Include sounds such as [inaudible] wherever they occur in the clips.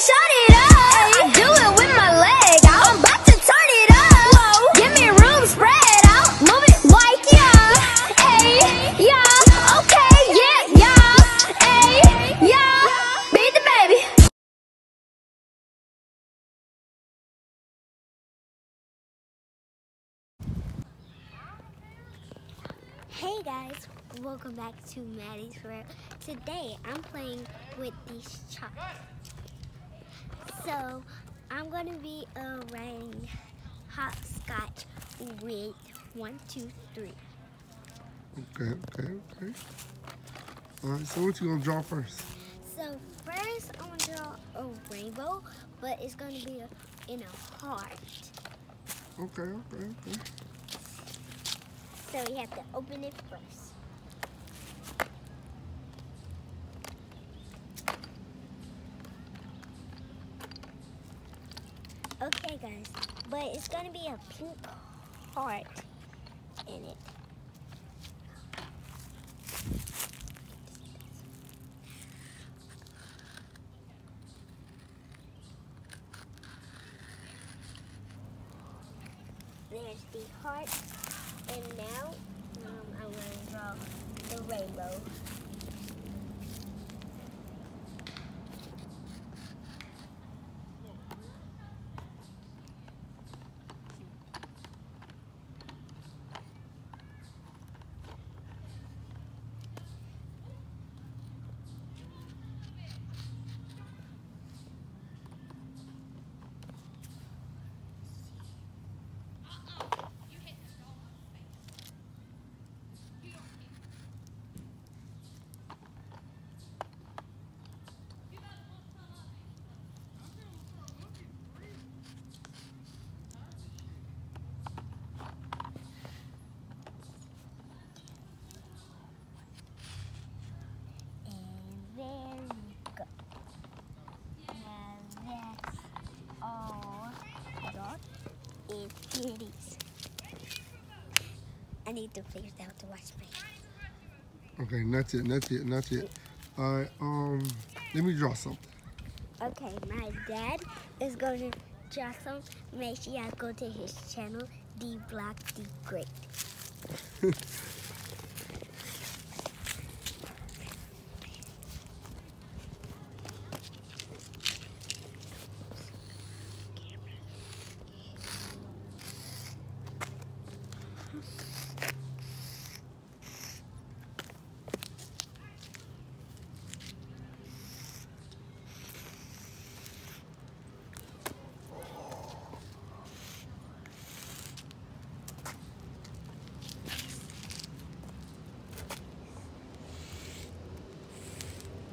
shut it up. I do it with my leg. I'm about to turn it up. Give me room, spread out. Move it like yeah. Ay, yeah. Okay, yeah, yeah. Ay, yeah. Beat the baby. Hey guys, welcome back to Madys World. Today I'm playing with these chalk. So I'm gonna be uh, writing hopscotch with one, two, three. Okay, okay, okay. All right, so what you gonna draw first? So first I'm gonna draw a rainbow, but it's gonna be a, in a heart. Okay, okay, okay. So we have to open it first. But it's gonna be a pink heart in it. There's the heart, and now um, I'm gonna draw the rainbow. And there we go. Now that's all I got. And here it is. I need to figure it out to watch my Okay, not yet, not yet, not yet. All right, um, let me draw something. Okay, my dad is going to draw some. Make sure y'all go to his channel, D Block D Great. [laughs]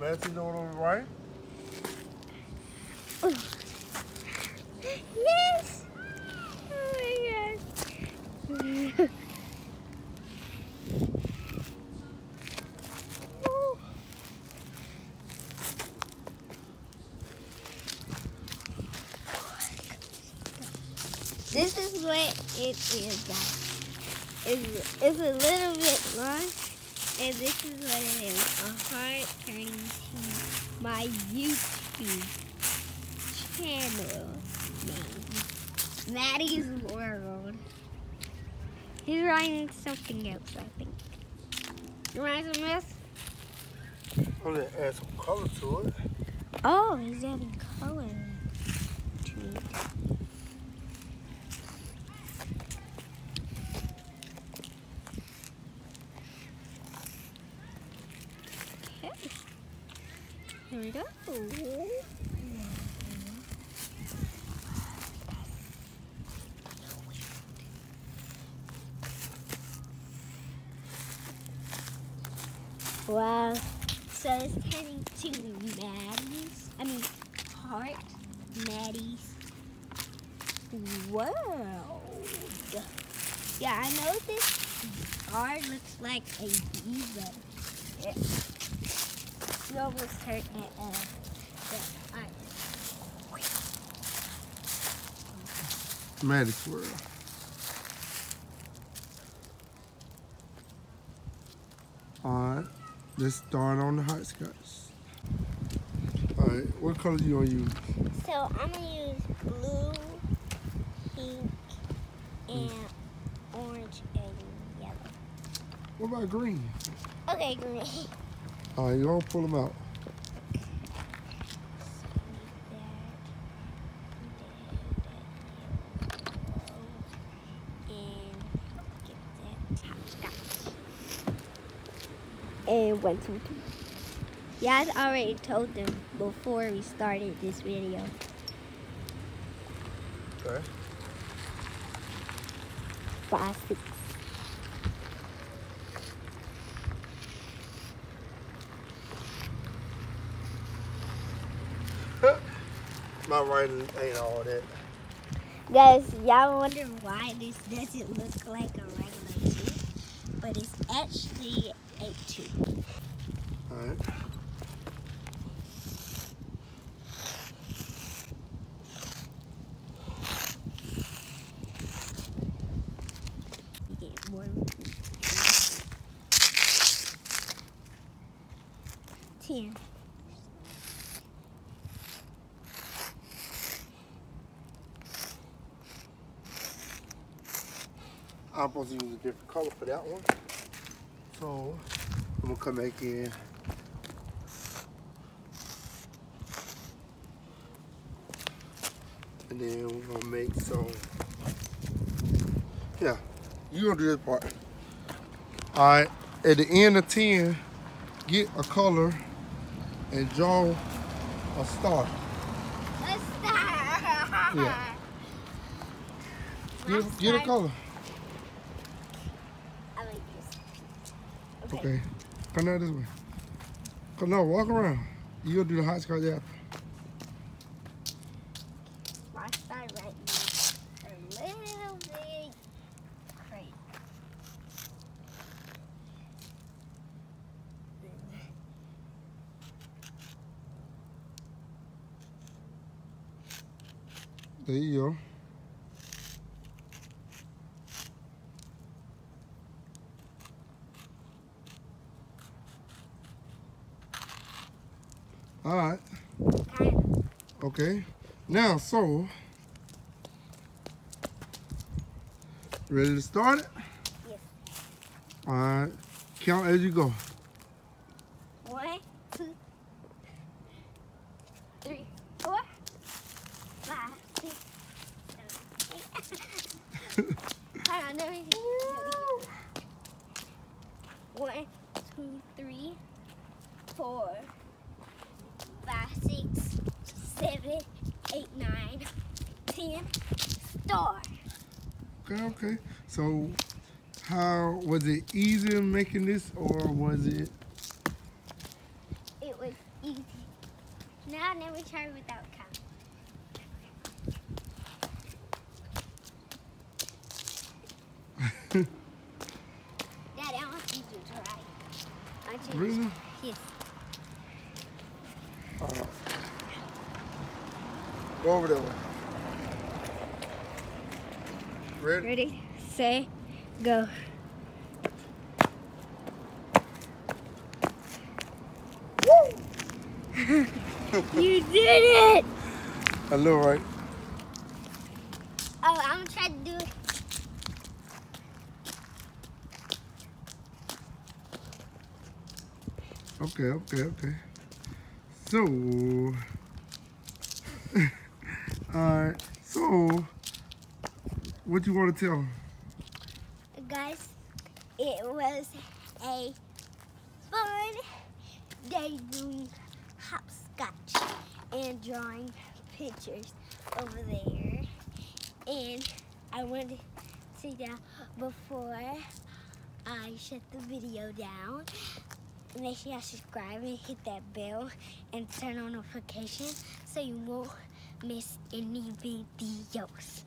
Nancy, know what I'm right? Yes! Oh my god. This is what it is, guys. It's, it's a little bit long, and this is what it is. A heart turning to my YouTube channel name. Madys World. He's writing something else, I think. You writing some else? I'm gonna add some color to it. Oh, he's adding color to it. Okay. Here we go. Wow. So it's turning to Madys, I mean, Heart Madys World. Yeah, I know this card looks like a but almost hurt it. Uh, the art. Madys World. All right, let's start on the hopscotch. All right, what color you gonna use? So I'm gonna use blue, pink, and orange and yellow. What about green? Okay, green. [laughs] All right, you gonna pull them out. And one, two, three. Yeah, I already told them before we started this video. Okay. Five, six. [laughs] My writing ain't all that. Guys, y'all wonder why this doesn't look like a regular two, but it's actually a two. All right. You. Ten. I'm supposed to use a different color for that one. So I'm gonna come back in. And then we're gonna make some. Yeah, you gonna do this part. All right, at the end of 10, get a color and draw a star. A star. Yeah. [laughs] Get, get a color. I like this. Okay. Come out this way. Come no, walk around. You gonna do the hot scotch apple. My star right now. A little bit crazy. There you go. All right. Okay. Now, so ready to start it? Yes. All right. Count as you go. One, two, three, four, five, six, seven, eight. [laughs] Hold on, let me. [laughs] One, two, three, four, five, six, seven, eight, nine, ten. Star. Okay. Okay. So, how was it easier making this, or was it? It was easy. Now I never try without counting. [laughs] Daddy, I want you to try. I want you Really? Yes. Go over there. Ready? Ready, say, go. you did it! A little right. Oh, I'm gonna try to do it. Okay, okay, okay. So, [laughs] alright. So, what do you want to tell? Guys, it was a fun day doing hopscotch and drawing pictures over there. And I wanted to say that before I shut the video down, make sure you subscribe and hit that bell and turn on notifications so you won't miss any videos.